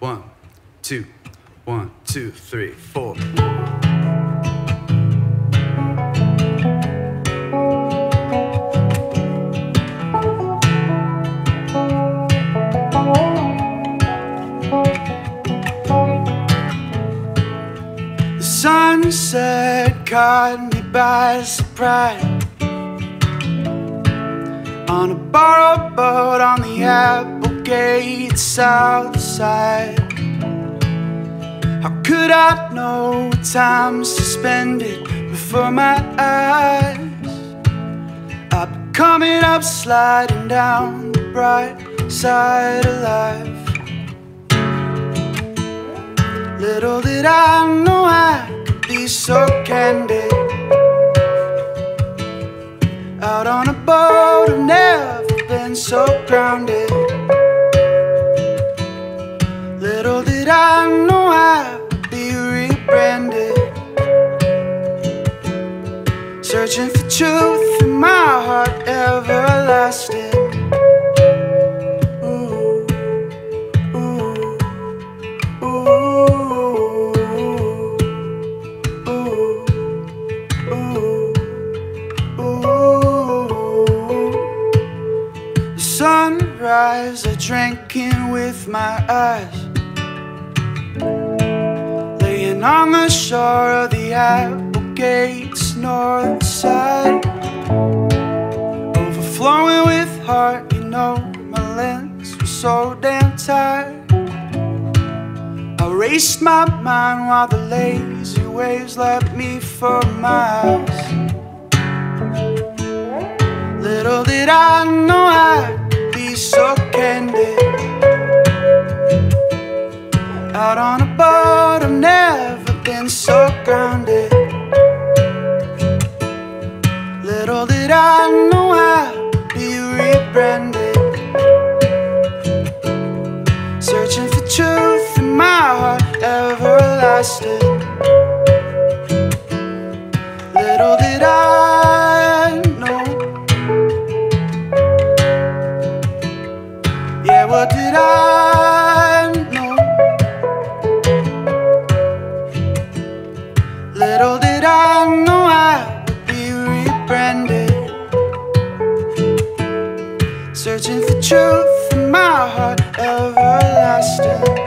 One, two, one, two, three, four. The sunset caught me by surprise On a borrowed boat on the Applegate south outside. How could I know time suspended before my eyes been coming up, sliding down the bright side of life Little did I know I could be so candid. Out on a boat, I've never been so grounded. Searching for truth in my heart, everlasting. Ooh, ooh. Sunrise, I drank in with my eyes. Laying on the shore of the Applegate's north side. Overflowing with heart, you know, my lens was so damn tired. I raced my mind while the lazy waves left me for miles. Little did I know I'd Did I know I'd be rebranded. Searching for truth in my heart, everlasting. Searching for truth in my heart, everlasting.